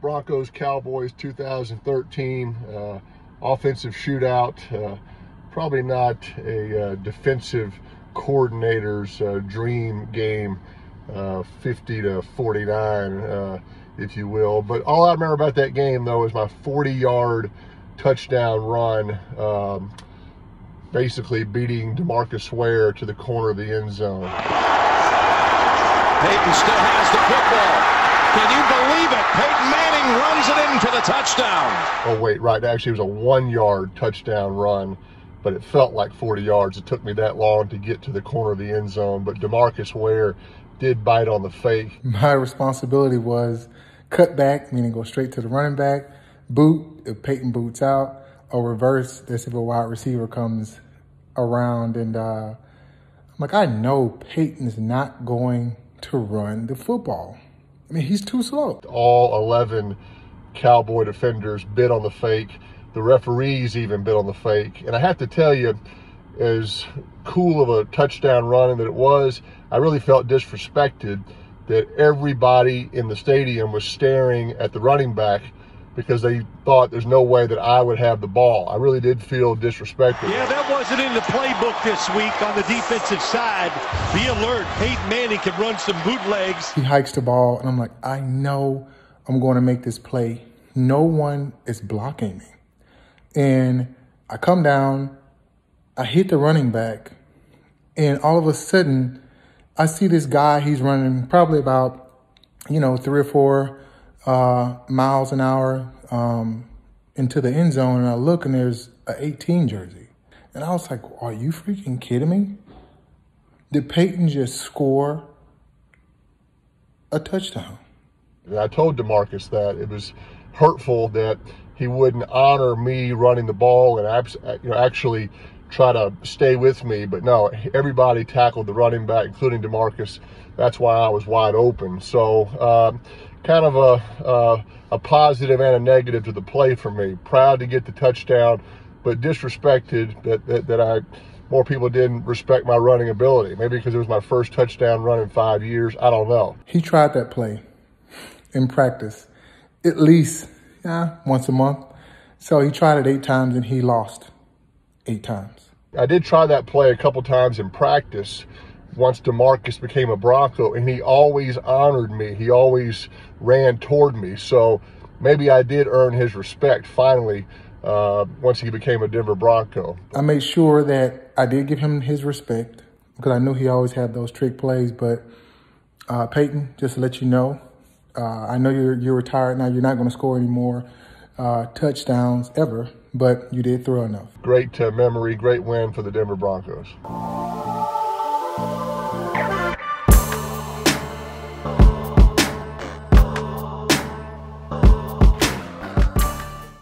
Broncos Cowboys 2013 uh, offensive shootout. Uh, probably not a uh, defensive coordinator's uh, dream game, uh, 50 to 49, uh, if you will. But all I remember about that game, though, is my 40 yard touchdown run. Um, basically beating Demarcus Ware to the corner of the end zone. Peyton still has the football. Can you believe it? Peyton Manning runs it into the touchdown. Oh, wait, right. Actually, it was a one yard touchdown run, but it felt like 40 yards. It took me that long to get to the corner of the end zone. But Demarcus Ware did bite on the fake. My responsibility was cut back, meaning go straight to the running back, boot if Peyton boots out, or reverse as if a wide receiver comes around. And uh, I'm like, I know Peyton's not going to run the football. I mean, he's too slow. All 11 Cowboy defenders bit on the fake. The referees even bit on the fake. And I have to tell you, as cool of a touchdown run that it was, I really felt disrespected that everybody in the stadium was staring at the running back because they thought there's no way that I would have the ball. I really did feel disrespected. Yeah, that wasn't in the playbook this week on the defensive side. Be alert. Peyton Manning can run some bootlegs. He hikes the ball, and I'm like, I know I'm going to make this play. No one is blocking me. And I come down, I hit the running back, and all of a sudden, I see this guy, he's running probably about, you know, three or four uh, miles an hour um, into the end zone, and I look and there's an 18 jersey. And I was like, are you freaking kidding me? Did Peyton just score a touchdown? I told Demarcus that it was hurtful that he wouldn't honor me running the ball and you know, actually try to stay with me. But no, everybody tackled the running back, including Demarcus. That's why I was wide open. So, um, kind of a, a positive and a negative to the play for me. Proud to get the touchdown, but disrespected that, that, that I more people didn't respect my running ability. Maybe because it was my first touchdown run in five years. I don't know. He tried that play in practice at least yeah, once a month. So he tried it eight times and he lost eight times. I did try that play a couple times in practice once Demarcus became a Bronco, and he always honored me. He always ran toward me. So maybe I did earn his respect finally uh, once he became a Denver Bronco. I made sure that I did give him his respect because I knew he always had those trick plays. But uh, Peyton, just to let you know, uh, I know you're you're retired now. You're not going to score any more uh, touchdowns ever, but you did throw enough. Great uh, memory, great win for the Denver Broncos.